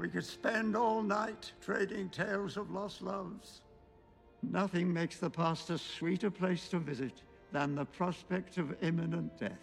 We could spend all night trading tales of lost loves. Nothing makes the past a sweeter place to visit than the prospect of imminent death.